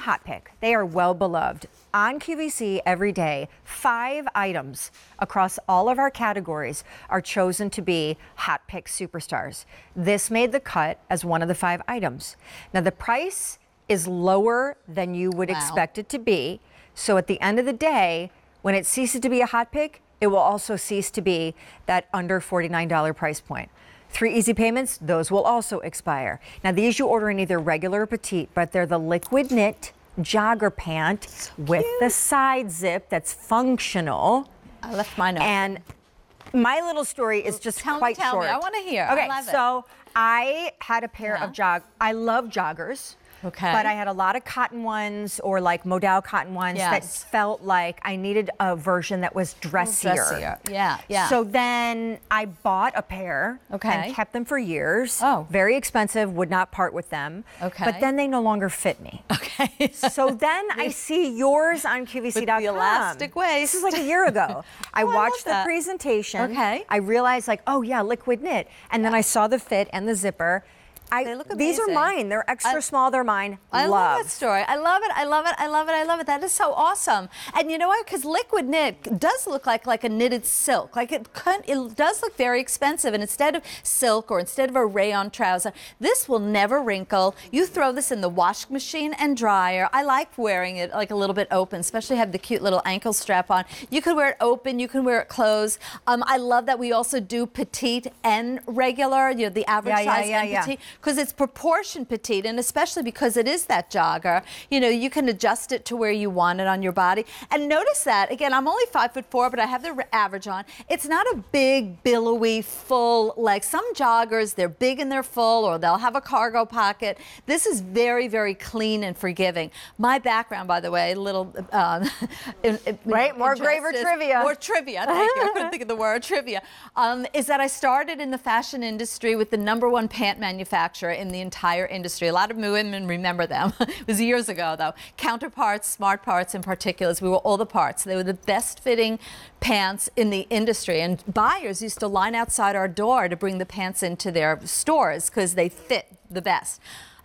hot pick. They are well beloved. On QVC every day, five items across all of our categories are chosen to be hot pick superstars. This made the cut as one of the five items. Now, the price is lower than you would Wow. expect it to be. So at the end of the day, when it ceases to be a hot pick, it will also cease to be that under $49 price point. Three easy payments, those will also expire. Now, these you order in either regular or petite, but they're the liquid knit jogger pant with the side zip that's functional. I left mine open. And my little story is just Tell me, quite tell me. short. I wanna hear. I Okay, it. so I had a pair Yeah. of jog. I love joggers. Okay. But I had a lot of cotton ones or like modal cotton ones that felt like I needed a version that was dressier. dressier. Yeah, yeah. So then I bought a pair Okay. and kept them for years. Oh. Very expensive, would not part with them. Okay. But then they no longer fit me. Okay. So then I see yours on QVC.com. Elastic This is like a year ago. I Oh, watched love the presentation. Okay. I realized like, oh yeah, liquid knit. And then I saw the fit and the zipper. I, these are mine. They're extra I- small. They're mine. I love. love that story. I love it. I love it. I love it. I love it. That is so awesome. And you know what? Because liquid knit does look like like a knitted silk. Like it could, it does look very expensive. And instead of silk or instead of a rayon trouser, this will never wrinkle. You throw this in the wash machine and dryer. I like wearing it like a little bit open, especially have the cute little ankle strap on. You can wear it open. You can wear it closed. Um, I love that we also do petite and regular. You know the average Yeah, size yeah, and yeah. petite because it's proportion petite and especially because it is that jogger you know you can adjust it to where you want it on your body. And notice that again i'm only five foot four but i have the average on. It's not a big billowy full like some joggers they're big and they're full or they'll have a cargo pocket. This is very very clean and forgiving. My background by the way a little um, in- in- Right, more Graver trivia. more trivia thank you. I couldn't think of the word trivia. Um, is that i started in the fashion industry with the number one pant manufacturer in the entire industry. A lot of women remember them. It was years ago though. Counterparts smart parts and particulars we were all the parts. They were the best fitting pants in the industry. And buyers used to line outside our door to bring the pants into their stores because they fit the best.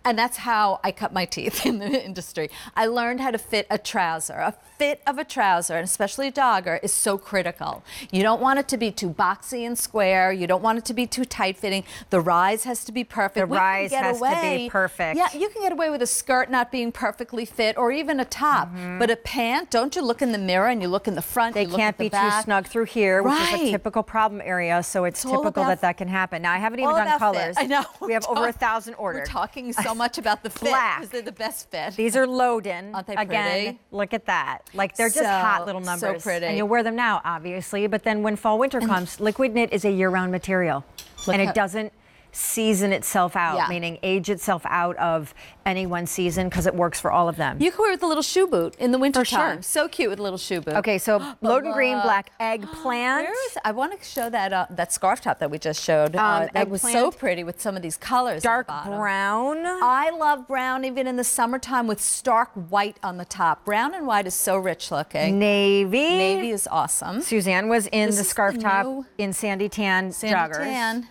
And that's how I cut my teeth in the industry. I learned how to fit a trouser. A fit of a trouser, and especially a jogger, is so critical. You don't want it to be too boxy and square. You don't want it to be too tight fitting. The rise has to be perfect. The We rise has to be perfect. Yeah, you can get away with a skirt not being perfectly fit or even a top. But a pant, don't you look in the mirror and you look in the front, Mm-hmm. They you look can't the be back. too snug through here, which is a typical problem area. So it's, It's typical that that can happen. Now I haven't even done about fit. colors. I know. We have over a thousand orders. We're talking so much about the fit because they're the best fit. These are Loden. Aren't they Again, pretty? look at that. Like they're just So- hot little so numbers. pretty. And you'll wear them now, obviously. But then when fall winter comes, liquid knit is a year-round material, Look and it doesn't season itself out, Yeah. meaning age itself out of any one season because it works for all of them. You can wear it with a little shoe boot in the winter sure. time. So cute with a little shoe boot. okay, so Loden green, black eggplant. Is? I want to show that uh, that scarf top that we just showed. Um, uh, that was so pretty with some of these colors. Dark the brown. I love brown even in the summertime with stark white on the top. Brown and white is so rich looking. Navy. Navy is awesome. Suzanne was in This the scarf top in sandy tan Sandy joggers. tan.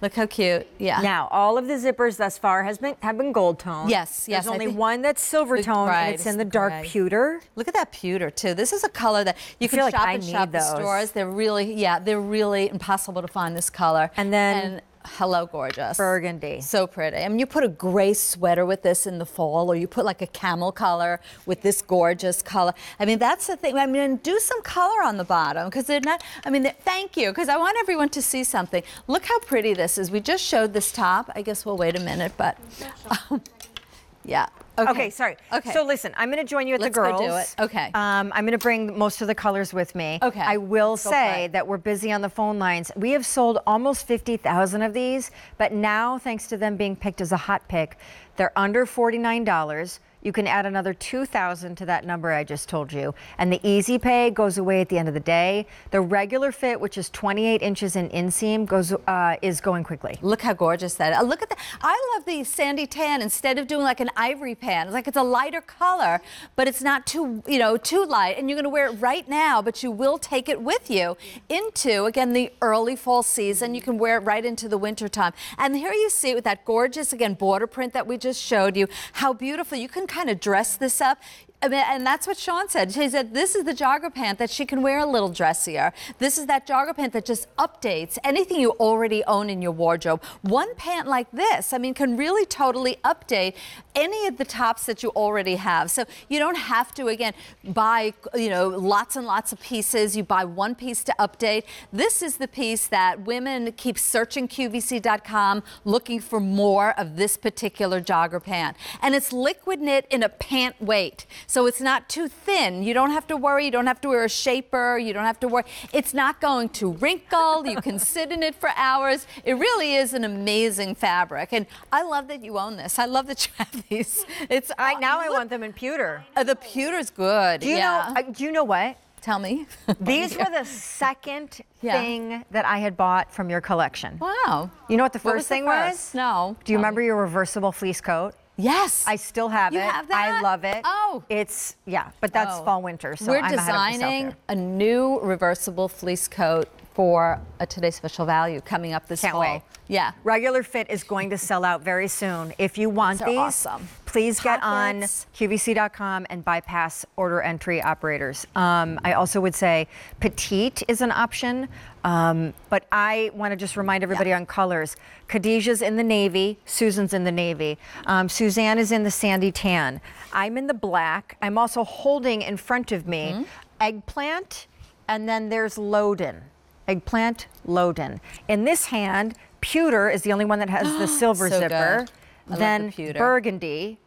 Look how cute. Yeah. Now, all of the zippers thus far has been have been gold tone. Yes, yes, There's I only one that's silver tone, right, and it's in the dark pewter. Look at that pewter too. This is a color that you I can feel like shop I and need shop the those. stores. They're really, yeah, they're really impossible to find this color. And then- and hello, gorgeous Burgundy. So pretty. I mean, you put a gray sweater with this in the fall, or you put like a camel color with this gorgeous color. I mean, that's the thing. I mean, do some color on the bottom because they're not. I mean, thank you because I want everyone to see something. Look how pretty this is. We just showed this top. I guess we'll wait a minute, but um, yeah. Okay. sorry. Okay. So listen, I'm going to join you at Let's the go girls. do it. Okay. Um, I'm going to bring most of the colors with me. Okay. I will Go say that we're busy on the phone lines. We have sold almost 50,000 of these, but now thanks to them being picked as a hot pick, they're under $49. You can add another 2,000 to that number I just told you, and the easy pay goes away at the end of the day. The regular fit, which is 28 inches in inseam, goes uh, is going quickly. Look how gorgeous that is. Look at that. I love the sandy tan instead of doing like an ivory pan. It's like it's a lighter color, but it's not too, you know, too light. And you're going to wear it right now, but you will take it with you into, again, the early fall season. You can wear it right into the winter time. And here you see it with that gorgeous, again, border print that we just showed you, how beautiful. You can kind of dress this up. I mean, and that's what Sean said. She said, This is the jogger pant that she can wear a little dressier. This is that jogger pant that just updates anything you already own in your wardrobe. One pant like this, I mean, can really totally update any of the tops that you already have. So you don't have to, again, buy, you know, lots and lots of pieces. You buy one piece to update. This is the piece that women keep searching QVC.com looking for more of this particular jogger pant. And it's liquid knit in a pant weight. So it's not too thin. You don't have to worry. You don't have to wear a shaper. You don't have to worry. It's not going to wrinkle. You can sit in it for hours. It really is an amazing fabric. And I love that you own this. I love that you have these. It's I, now I want them in pewter. uh, the pewter's good. Do you yeah. know? Uh, do you know what? Tell me. These were the second Yeah. thing that I had bought from your collection. Wow. You know what the first What was the thing first? was? No. Do you Tell me. remember your reversible fleece coat? Yes. I still have You it. have I love it. Oh. It's yeah, but that's Oh. fall winter, so We're I'm ahead of myself designing a new reversible fleece coat for a today's special value coming up this Can't fall. wait. Yeah. Regular fit is going to sell out very soon. If you want these, awesome. Please get on QVC.com and bypass order entry operators. Um, I also would say petite is an option, um, but I want to just remind everybody on colors. Khadijah's in the navy, Susan's in the navy, um, Suzanne is in the sandy tan. I'm in the black. I'm also holding in front of me Mm-hmm. eggplant, and then there's Loden. Eggplant, Loden. In this hand, pewter is the only one that has the silver So zipper. good. I love the then pewter. burgundy,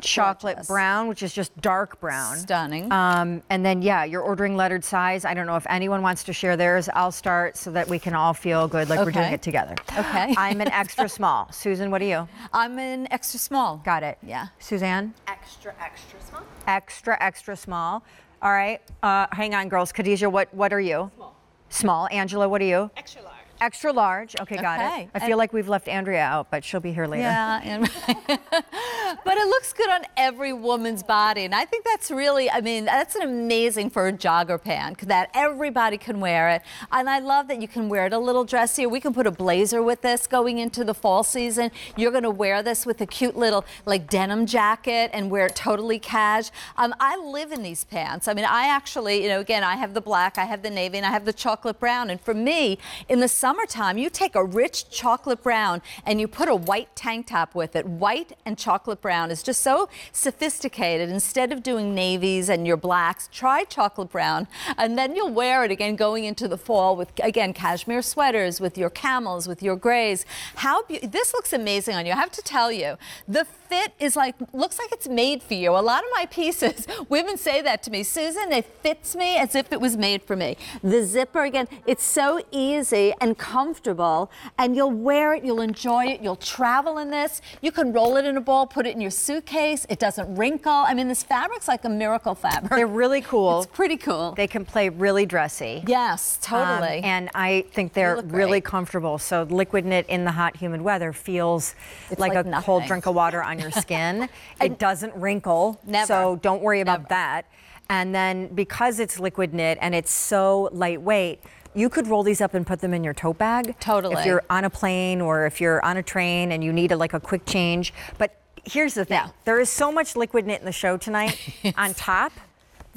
chocolate Gorgeous. brown, which is just dark brown. Stunning. Um, and then, yeah, you're ordering lettered size. I don't know if anyone wants to share theirs. I'll start so that we can all feel good like we're doing it together. Okay. I'm an extra small. Susan, what are you? I'm an extra small. Got it. Yeah. Suzanne? extra, extra small. Extra, extra small. All right. Uh, hang on, girls. Khadijah, what, what are you? Small. Small. Angela, what are you? Extra large. Extra large. Okay, got Okay. it. I And- feel like we've left Andrea out, but she'll be here later. Yeah, and but it looks good on every woman's body, and I think that's really, I mean, that's an amazing for a jogger pant that everybody can wear it, and I love that you can wear it a little dressier. We can put a blazer with this going into the fall season. You're going to wear this with a cute little like denim jacket and wear it totally cash. Um, I live in these pants. I mean, I actually, you know, again, I have the black, I have the navy, and I have the chocolate brown. And for me, in the summertime, you take a rich chocolate brown and you put a white tank top with it. White and chocolate brown is just so sophisticated. Instead of doing navies and your blacks, try chocolate brown, and then you'll wear it again going into the fall with again cashmere sweaters, with your camels, with your grays. How this looks amazing on you. I have to tell you, the fit is like looks like it's made for you. A lot of my pieces, women say that to me, Susan. It fits me as if it was made for me. The zipper again, it's so easy and comfortable, and you'll wear it, you'll enjoy it, you'll travel in this. You can roll it in a ball, put it in your suitcase. It doesn't wrinkle. I mean, this fabric's like a miracle fabric. They're really cool. It's pretty cool. They can play really dressy. yes, Um, totally. and I think they're really comfortable. So liquid knit in the hot, humid weather feels like, like a cold drink of water on your skin. it doesn't wrinkle. Never. So don't worry about Never. that. And then because it's liquid knit and it's so lightweight, you could roll these up and put them in your tote bag. Totally. If you're on a plane or if you're on a train and you need a, like a quick change. But here's the thing Yeah. there is so much liquid knit in the show tonight on top.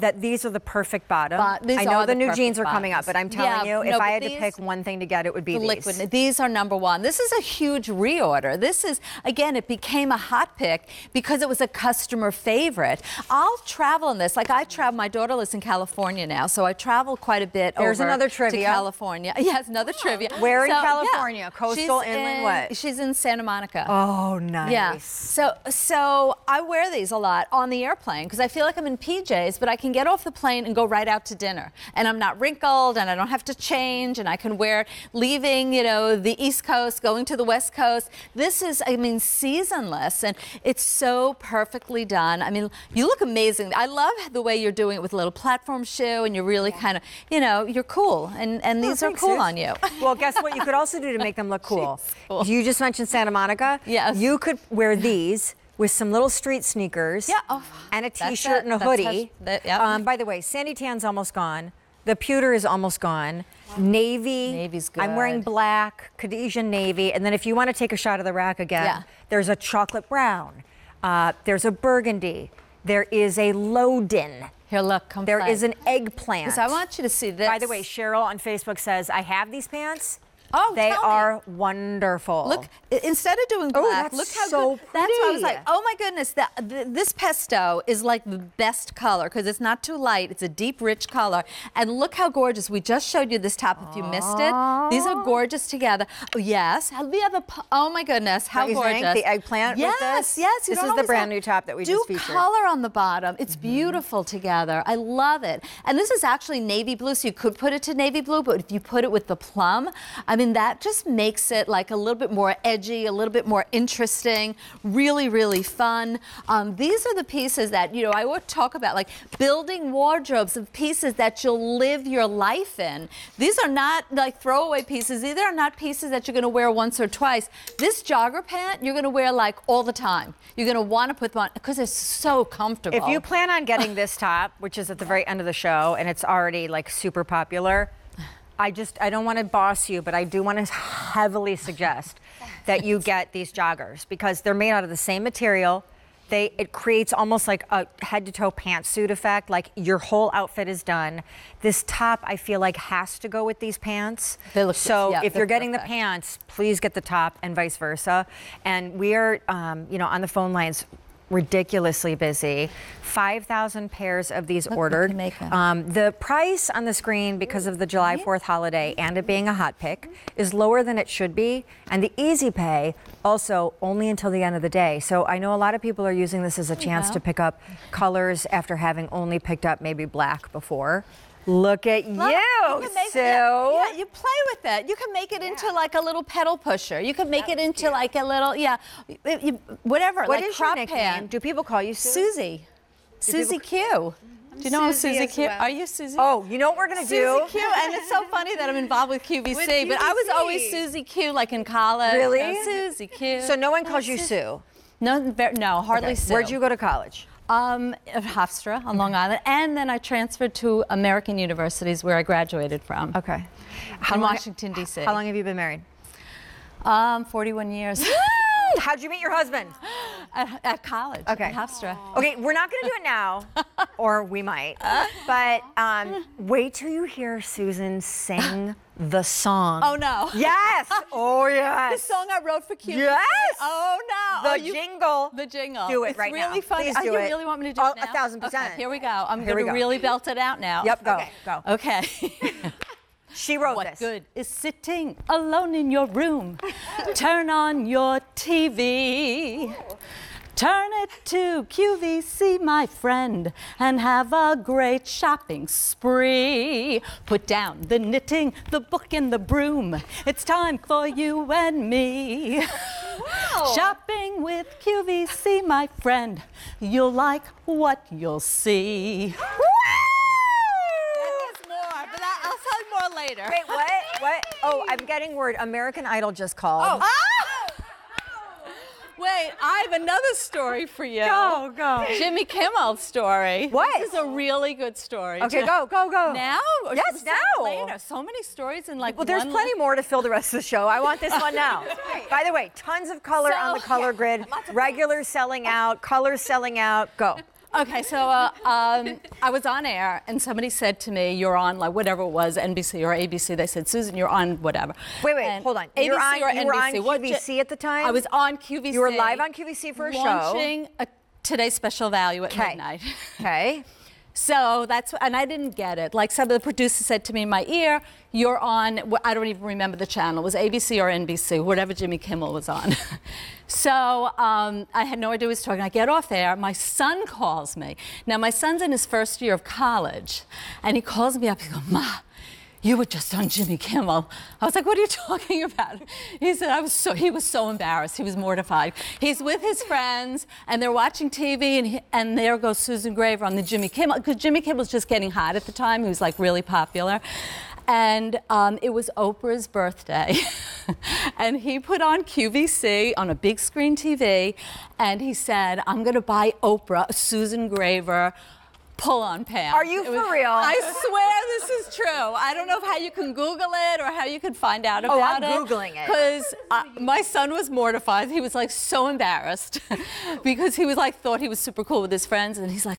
That these are the perfect bottom. But these I know are the, the new jeans are coming up, but I'm telling Yeah, you, if no, I but had to pick one thing to get, it would be the these. liquid. These are number one. This is a huge reorder. This is, again, it became a hot pick because it was a customer favorite. I'll travel in this. Like I travel, my daughter lives in California now, so I travel quite a bit There's over another to. California. Yes, another trivia. Where in So, yeah. California? Coastal, She's inland, in- what? She's in Santa Monica. Oh, nice. Yeah. So so I wear these a lot on the airplane because I feel like I'm in PJs, but I can get off the plane and go right out to dinner, and I'm not wrinkled, and I don't have to change, and I can wear leaving, you know, the East Coast, going to the West Coast. This is, I mean, seasonless, and it's so perfectly done. I mean, you look amazing. I love the way you're doing it with a little platform shoe, and you're really kind of, you know, you're cool, and and Oh, these thanks, are cool on you. well, guess what? You could also do to make them look cool. Cool. You just mentioned Santa Monica. Yes. You could wear these with some little street sneakers. Yeah, oh, and a t-shirt and a hoodie. that- yep. um, by the way, Sandy Tan's almost gone. The pewter is almost gone. Navy. Navy's good. I'm wearing black, Khadijah navy, and then if you want to take a shot of the rack again, Yeah. there's a chocolate brown. Uh, there's a burgundy. There is a Loden. Here, look, come There play. is an eggplant. So I want you to see this. By the way, Cheryl on Facebook says, I have these pants. Oh, they tell me. are wonderful. Look, instead of doing Oh, black, that's look how so good. That's why I was like, oh my goodness, that, th- this pesto is like the best color because it's not too light. It's a deep, rich color. And look how gorgeous. We just showed you this top if you missed it. These are gorgeous together. Oh, yes. We have a, p- oh my goodness, how gorgeous. think? The eggplant with Yes, this? yes. This is the brand new top that we Do just featured. Do color on the bottom. It's mm-hmm. beautiful together. I love it. And this is actually navy blue, so you could put it to navy blue, but if you put it with the plum, I mean, that just makes it like a little bit more edgy, a little bit more interesting, really, really fun. Um, these are the pieces that, you know, I would talk about like building wardrobes of pieces that you'll live your life in. These are not like throwaway pieces. These are not pieces that you're going to wear once or twice. This jogger pant, you're going to wear like all the time. You're going to want to put them on because they're so comfortable. If you plan on getting this top, which is at the very end of the show, and it's already like super popular, I just I don't want to boss you, but I do want to heavily suggest that you get these joggers because they're made out of the same material. They it creates almost like a head to toe pantsuit effect, like your whole outfit is done. This top I feel like has to go with these pants. They look- so yeah, if you're getting perfect. the pants, please get the top and vice versa. And we are, um, you know, on the phone lines ridiculously busy. 5,000 pairs of these we ordered. Um, the price on the screen, because of the July 4th holiday and it being a hot pick, is lower than it should be. And the easy pay also only until the end of the day. So I know a lot of people are using this as a chance go. to pick up colors after having only picked up maybe black before. Look at Look, you, Sue. it- yeah, you play with it. You can make it into like a little pedal pusher. You can make it into like a little, yeah, you- you- whatever. What like is your crop nickname? pan. Do people call you Sue? Susie. Susie Q. Do you know Susie Susie Q? well. Are you Susie? Oh, you know what we're gonna do? Susie Q, and it's so funny that I'm involved with QVC, With but I was always Susie Q, like in college. Really? You know, Susie Q. So no one calls Oh, you Sue. No, no, hardly Okay. Sue. Where'd you go to college? Um, at Hofstra on Long Island, and then I transferred to American universities where I graduated from. Okay. in Washington D.C. How long have you been married? Um, 41 years How'd you meet your husband? at, at college. Okay. At Hofstra. Okay, we're not gonna do it now, or we might. But um, wait till you hear Susan sing the song. Oh no. Yes. Oh yes. The song I wrote for QVC. Yes. Oh no. The Oh, you- jingle. The jingle. Do it it's right now. really funny. Please oh, do you it. really want me to do Oh, it now? a thousand percent. Okay, here we go. I'm going to really belt it out now. Yep. Go. Okay. Go. Okay. She wrote what this. good is sitting alone in your room? Turn on your TV. Turn it to QVC, my friend, and have a great shopping spree. Put down the knitting, the book, and the broom. It's time for you and me. Wow. Shopping with QVC, my friend. You'll like what you'll see. There's more, but I- I'll tell you more later. Wait, what? What? Oh, I'm getting word. American Idol just called. Ah! Wait, I have another story for you. Go, go. Jimmy Kimmel story. What? This is a really good story. Okay, go, go, go. Now? Or Yes, should we save it now. Later. So many stories in like Well, there's plenty more to fill the rest of the show. I want this one now. By the way, tons of color So- on the color yeah, grid. Regular selling out, color selling out. Go. Okay, so uh, um, I was on air and somebody said to me, "You're on like whatever it was, NBC or ABC." They said, "Susan, you're on whatever." Wait, wait, And hold on. ABC You're on- or you were on NBC. What QVC at the time? I was on QVC. You were live on QVC for a show. launching a Today's Special Value at Okay. midnight. Okay. So that's, and I didn't get it. Like some of the producers said to me in my ear, you're on, I don't even remember the channel, it was ABC or NBC, whatever Jimmy Kimmel was on. so um, I had no idea he was talking. I get off there, my son calls me. Now, my son's in his first year of college, and he calls me up, he goes, Ma, you were just on Jimmy Kimmel. I was like, what are you talking about? He said, I was so, he was so embarrassed. He was mortified. He's with his friends and they're watching TV and, he, and there goes Susan Graver on the Jimmy Kimmel, because Jimmy Kimmel was just getting hot at the time. He was like really popular. And um, it was Oprah's birthday. and he put on QVC on a big screen TV and he said, I'm going to buy Oprah Susan Graver pull-on pants. Are you was- for real? I swear this is true. I don't know how you can Google it or how you can find out about Oh, about I'm it. Googling it. Because my son was mortified. He was like so embarrassed because he was like thought he was super cool with his friends, and he's like,